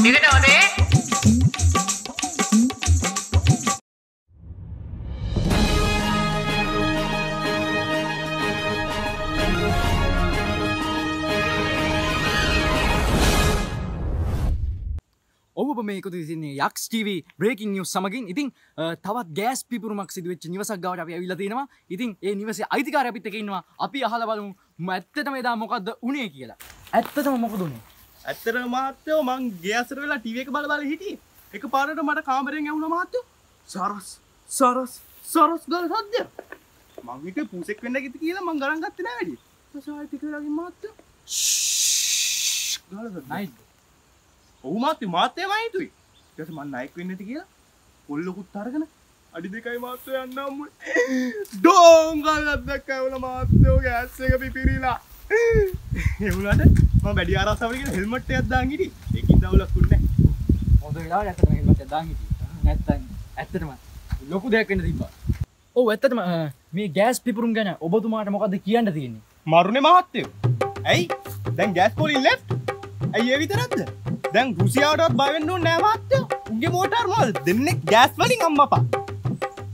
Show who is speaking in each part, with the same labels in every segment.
Speaker 1: එකට හොදේ
Speaker 2: ඔබ මේ එකතු සින්නේ යක්ස් TV බ්‍රේකින් නිවස් සමගින්. ඉතින් අ, තවත් ගෑස් පිපුරුමක් සිදුවෙච්ච නිවසක් ගවට අපි ඇවිල්ලා තියෙනවා. ඉතින් ඒ නිවසේ අයිතිකාරය අපිත් එක්ක ඉන්නවා. අපි අහලා බලමු ම ඇත්තටම එදා මොකද්ද උනේ කියලා. ඇත්තටම මොකද උනේ
Speaker 3: ඇත්තර මහත්තයෝ මං ගේසර වෙලා ටීව එක බල බල හිටිය. එක පාරට මට කාමරෙන් ඇවුණ මහත්තයෝ සරස් සරස් සරස් ගල සද්‍ය මංවිට පුසෙක් වෙන්න ගෙති කියලා මං ගරන් ගත්ත නෑඩි සාහිතිකරගේ මහත්තයෝ
Speaker 2: නයි
Speaker 3: ඔහු මාත්‍ය. මාත්‍යය මහිතුයි ට මන් අයෙක් වෙන්න ඇති කියලා කොල්ලොකුත් අරගෙන අඩි දෙකයි මාත්‍යය යන්නම් ඩෝංගල් අදක්කවල මාත්‍යයෝ ගෑස්ස එක පිපිරිලා එවුලට ම බැඩි අරසාවක හෙල්මට අදදාගිට එකින් දවලක්කුන්න
Speaker 2: හොඳ වෙලාවට ඇත්තටම හෙල්මට් එක දාන් හිටියේ. නැත්තම් ඇත්තටම ලොකු දෙයක් වෙන්න තිබ්බා. ඔව් ඇත්තටම මේ ගෑස් පිපුරුම් ගැන ඔබතුමාට මොකද්ද කියන්න තියෙන්නේ?
Speaker 3: මරුණේ මහත්තයෝ. ඇයි? දැන් ගෑස් පොලින් ලෙෆ් ඇයි ඒ විතරත්ද දැන් රුසියාවටත් බවෙන්න නෑ මහත්තයෝ. උගේ මෝටර් මල් දෙන්නෙක් ගෑස් වලින් අම්මපා.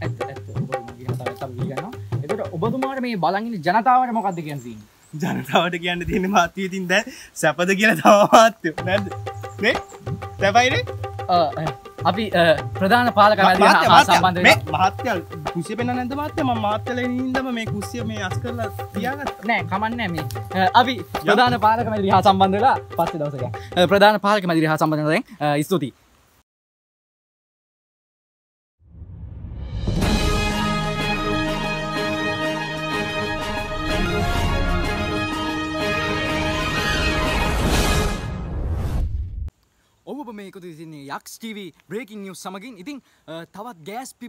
Speaker 2: ඇත්ත ඇත්ත. ඔබතුමා කියන කතාව ඇත්තම පිළිගන්නවා එතකොට ඔබතුමාට මේ බලන් ඉන්න ජනතාවට මොකද්ද කියන්න තියෙන්නේ
Speaker 3: ජනතාවට කියන්න තියෙන මාත්‍යය තින් දැ සැපද කියලා තවමාත්‍යයෝ නැද නේ? සැපයිනේ
Speaker 2: අ, අ, අපි ප්‍රධාන පාලක
Speaker 3: මහත්‍යල් කුසිය පෙන නැද මාත්‍ය ම මාත්‍යල හින්දම මේ කුස්සිය මේ අස් කරලා තියාගත්
Speaker 2: නෑ කමන්න මේ. අපි ප්‍රධාන පාලක මැදිරි හා සම්බන්ධ වෙලා පස්සේ දවසක. ප්‍රධාන පාලක මැදිරි හා සම්බන්ධ වෙන ස්තුතියි මේ එකතු සින්නේ යක්ස් TV බ්‍රේකින් නිවස් සමගින්. ඉතින් තවත් ගෑස් පි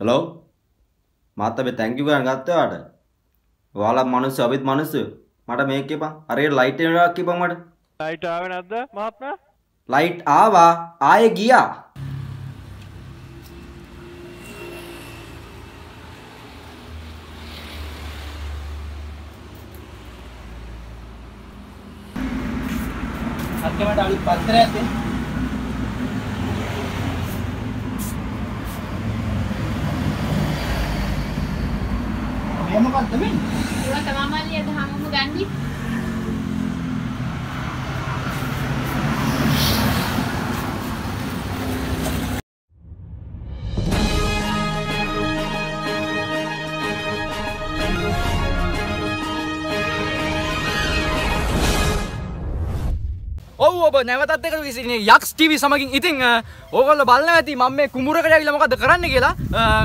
Speaker 4: හලෝ මාත් අපි තැංකියු ගන්න ගත්තවාට ඔයාලා මිනිස්සු අපිත් මිනිස්සු. මට මේක කියපන්. හරියට ලයිට් එකක් කියපන් මට.
Speaker 5: ලයිට් ආවේ නැද්ද මහත්මයා?
Speaker 4: ලයිට් ආවා. ආයේ ගියා
Speaker 2: අත්කමට අලුත් පත්තරයක් දෙන්න
Speaker 3: මේ මොකක්ද මේ
Speaker 6: ඒවා තමා මල්ලි අද හැමෝම ගන්නි.
Speaker 2: ඔබ නැවතත් එකට විසින්නේ යක්ස් TV සමගින් ඉතින් ඕගොල්ලෝ බලනවා ඇති මම මේ කුඹුරකට ඇවිල්ලා මොකද්ද කරන්න කියලා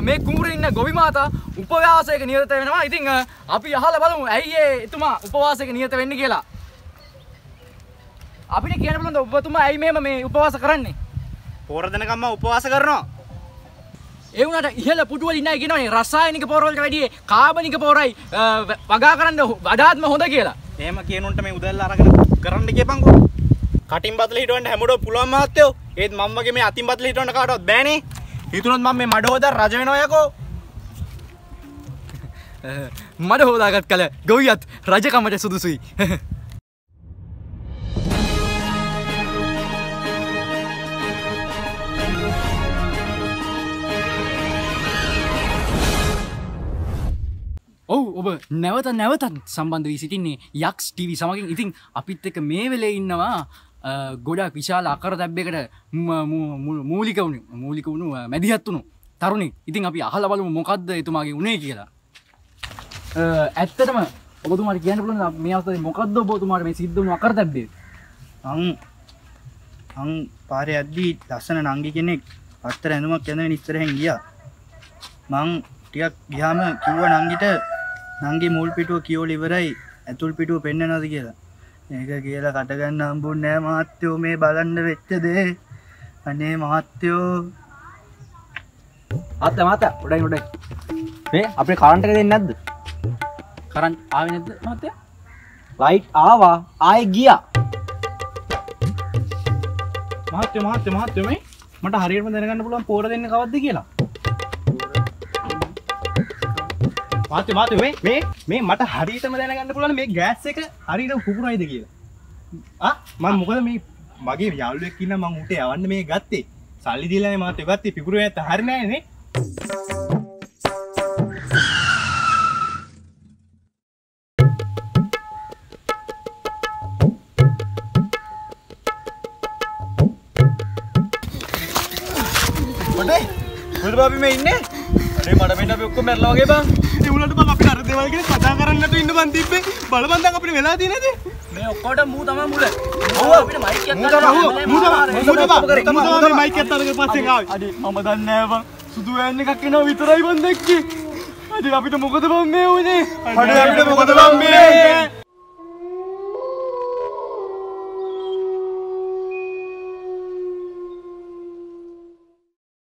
Speaker 2: මේ කුඹුරේ ඉන්න ගොවි මාතා උපවාසයක නිරත වෙනවා. ඉතින් අපි අහලා බලමු ඇයි ඒ එතුමා උපවාසයක නිරත වෙන්නේ කියලා. අපිට කියන්න පුළුවන්ද ඔබතුමා ඇයි මෙහෙම මේ උපවාස කරන්නේ?
Speaker 3: පෝර දෙනකම්ම උපවාස කරනවා.
Speaker 2: ඒ වුණාට ඉහළ පුටුවල ඉන්නයි කියනවනේ රසායනික පොර වලට වැඩිය කාබනික පොරයි වගා කරන්න වඩාත්ම හොඳ කියලා.
Speaker 3: එහෙම කියනුන්ට මේ උදැල්ල අරගෙන කරන්න කියපංකෝ කටින් බදල හිටුවන්ට හැමට පුළුවන් මහත්තයෝ. ඒත් මම්මගේ මේ අතින් බදල හිටවන්න කාටවත් බෑනේ. හිතුනොත් මම මේ මඩ හොද රජ වෙනවයකෝ
Speaker 2: මට හෝදාගත් කළ ගොවියත් රජකමට සුදුසුයි. ඔව් ඔබ නැවත නැවතත් සම්බන්ධ වී සිටින්නේ යක්ස් TV සමගින්. ඉතින් අපිත් එක මේ වෙලේ ඉන්නවා. අ, ගොඩක් විශාල අකර තැබ්බකට මූලික වුණු. මූලික වුණු අ, මැදිහත් වුණු තරුණි. ඉතින් අපි අහල බලමු මොකක්ද එතුමාගේ උනේ කියලා. අ, ඇත්තටම ඔබතුමාට කියන්න පුළුවන් මේ අවස්ථාවේ මොකද්ද ඔබතුමාට මේ සිද්ධ වුණු අකර තැබ්බේ?
Speaker 7: අං අං පාරය ඇද්දී ලස්සන නංගි කෙනෙක් පත්තර ඇඳුමක් ඇඳ නිස්තරහෙන් ගියා. මං ටිකක් ගියාම කිව්ව නංගිට නංගි මුල් පිටුව කියෝල ඉවරයි ඇතුල් පිටුව පෙන්න්නනද කියලා. ඒක කියලා කටගන්න අම්බුන් නෑ මහත්තයෝ. මේ බලන්න වෙච්ච දේ. අනේ මහත්තයෝ.
Speaker 2: අත්ත මත ගොඩයි ගොඩයි මේ අපේ කාරන්ට දෙන්න නැද්ද? කරන් ආව නැද්ද මතය
Speaker 4: ලයිට් ආවා. ආයේ ගියා.
Speaker 3: මහත්‍ය මහත්‍ය මහත්‍යමයි මට හරියටම දැනගන්න පුළුවන් පෝර දෙන්න කවද්ද කියලා මාතේ මාතේ මේ මේ මේ මට හරියටම දැනගන්න පුළුවන් මේ ගෑස් එක හරියට පුපුරයිද කියලා. ආ මම මොකද මේ මගේ යාළුවෙක් ඉන්න මං උට යවන්න මේ ගත්තේ. සල්ලි දීලානේ මාතේ ගත්තේ පිපුරු ඇත්ත හරි නෑනේ නේ.
Speaker 2: මොඩේ මොකද බාපි මේ ඉන්නේ අනේ මට මෙන්න අපි ඔක්කොම මැරලා වගේ බං.
Speaker 3: ඒ උලට බං අපි අර දේවල් ගැන කතා කරන්නට ඉන්න බං තිබ්බේ. බලපන් දැන් අපිට වෙලා තියෙනද?
Speaker 8: මේ ඔක්කොට මූ තම මුල.
Speaker 2: ඔව් අපිට මයික් එකක්
Speaker 3: තමා මූ තමා මූ තමා මූ තමා මයික් එකත් අරගෙන පස්සෙන් ආවේ.
Speaker 2: අඩේ මම දන්නේ නෑ බං. සුදු වෑන් එකක් එනවා විතරයි බං දැක්කේ. අඩේ අපිට මොකද බං මේ වුනේ අඩේ අපිට මොකද බං මේ